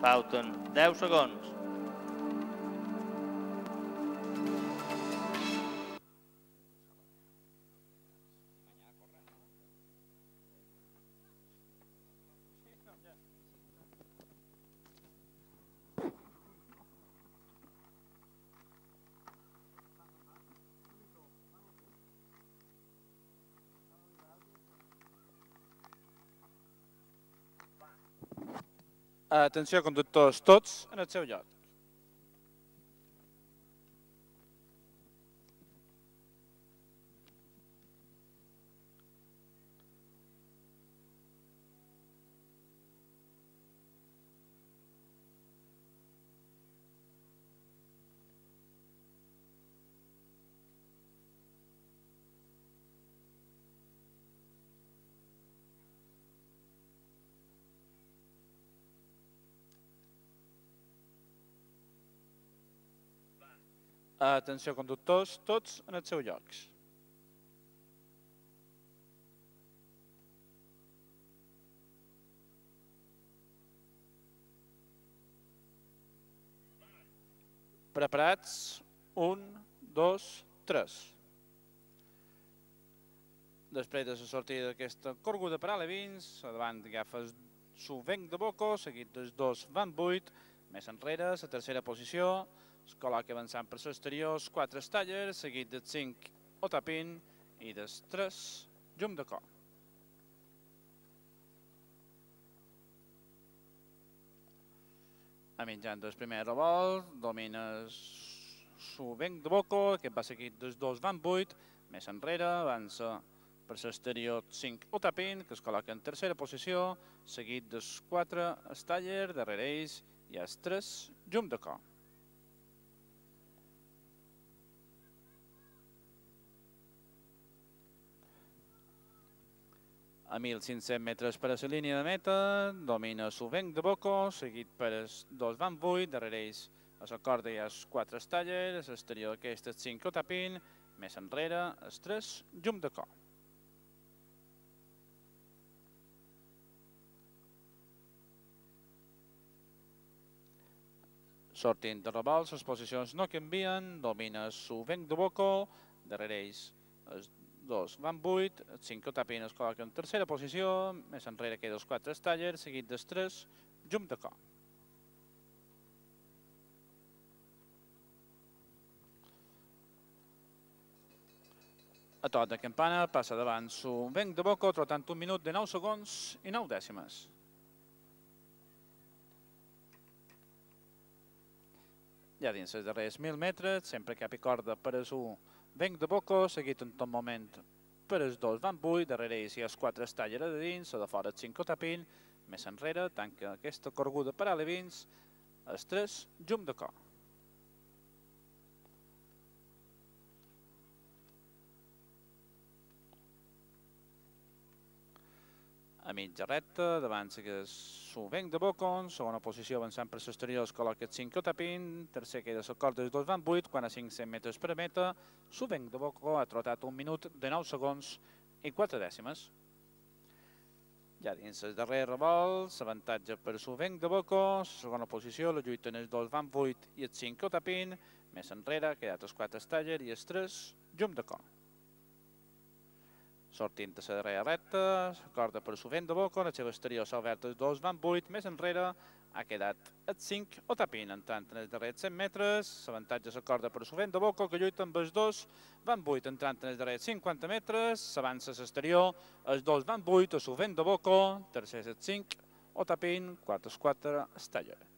Falten 10 segons. Atenció, conductors, tots en el seu lloc. Atenció, conductors, tots en els seus llocs. Preparats? Un, dos, tres. Després de la sortida d'aquesta corguda per a davant agafes su venc de boco, seguit dels dos van buit, més enrere, la tercera posició, es col·loca avançant per l'exterior, 4 Staller, seguit del 5 Otapin i del 3 Llum de Cor. A mitjan del primer revolt, domina su venc de boco, que va seguit dels dos van 8, més enrere, avança per l'exterior 5 Otapin, que es col·loca en tercera posició, seguit dels 4 Staller, darrere ells hi ha els 3 Llum de Cor. A 1.500 metres per a la línia de meta, domina Suvenc de Boco, seguit per els dos Van Vuit, darrere ells a la corda hi ha els quatre Staller, a l'exterior d'aquest és 5 Otapin, més enrere els 3 Llum de Cor. Sortint de revolts, les posicions no canvien, domina Suvenc de Boco, darrere ells els dos van 8, el 5 Otapin es col·loca en tercera posició, més enrere queda els 4 Staller, seguit dels 3 Llum de Cor. A tot de campana passa davant su venc de boca, trotant un minut de 9 segons i 9 dècimes. Ja dins els darrers 1.000 metres, sempre cap i corda per a su venc de boca, seguit en tot moment. Per els dos van 8, darrere ells ha els 4 Staller de dins, a de fora els 5 Otapin, més enrere tanca aquesta corguda per alevins, els 3 Llum de Cor. A mitja recta, davant que s'ho venc de Bocon, segona posició avançant per l'exterior es col·loca el 5 Otapin, tercer queda la corda dels dos van 8, quan a 500 metres per meta, s'ho venc de Boco ha trotat un minut de 9 segons i 4 dècimes. Ja dins el darrer revolt, l'avantatge per venc de Boco, segona posició, la lluita en els dos van 8 i el 5 Otapin, més enrere, quedat els 4 Staller i els 3 Llum de Cor sortint de la darrera recta, corda per Sovent de Boca, la seva exterior s'ha obert els dos van 8, més enrere ha quedat el 5 o tapint, entrant en els darrers 100 metres, l'avantatge la corda per Sovent de Boca, que lluita amb els dos van 8, entrant en els darrers 50 metres, s'avança l'exterior, els dos van 8, a Sovent de Boca, tercer el 5 o tapint, 4 4 Staller.